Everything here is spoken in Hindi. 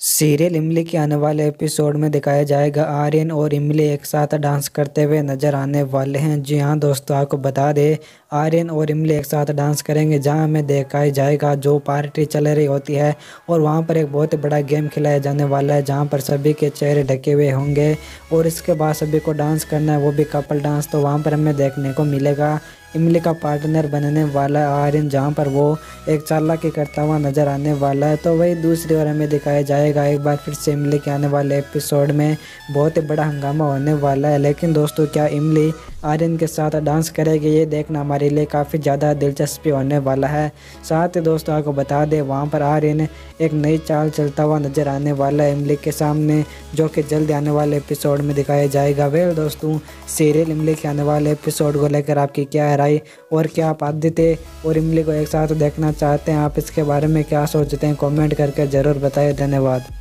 सीरियल इमली के आने वाले एपिसोड में दिखाया जाएगा, आर्यन और इमली एक साथ डांस करते हुए नज़र आने वाले हैं। जी हाँ दोस्तों, आपको बता दें, आर्यन और इमली एक साथ डांस करेंगे, जहाँ हमें दिखाया जाएगा जो पार्टी चल रही होती है और वहाँ पर एक बहुत बड़ा गेम खिलाया जाने वाला है, जहाँ पर सभी के चेहरे ढके हुए होंगे और इसके बाद सभी को डांस करना है, वो भी कपल डांस तो वहाँ पर हमें देखने को मिलेगा। इमली का पार्टनर बनने वाला आर्यन, जहाँ पर वो एक चालाकी करता हुआ नज़र आने वाला है। तो वही दूसरी ओर हमें दिखाया जाएगा, एक बार फिर से इमली के आने वाले एपिसोड में बहुत ही बड़ा हंगामा होने वाला है। लेकिन दोस्तों, क्या इमली आर्यन के साथ डांस करेगी, ये देखना हमारे लिए काफ़ी ज़्यादा दिलचस्पी होने वाला है। साथ ही दोस्तों, आपको बता दें, वहाँ पर आर्यन एक नई चाल चलता हुआ नज़र आने वाला है इमली के सामने, जो कि जल्द आने वाले एपिसोड में दिखाया जाएगा। वेल दोस्तों, सीरियल इमली के आने वाले एपिसोड को लेकर आपकी क्या राय और क्या आप आदित्य और इमली को एक साथ देखना चाहते हैं, आप इसके बारे में क्या सोचते हैं? कॉमेंट करके ज़रूर बताएँ। धन्यवाद।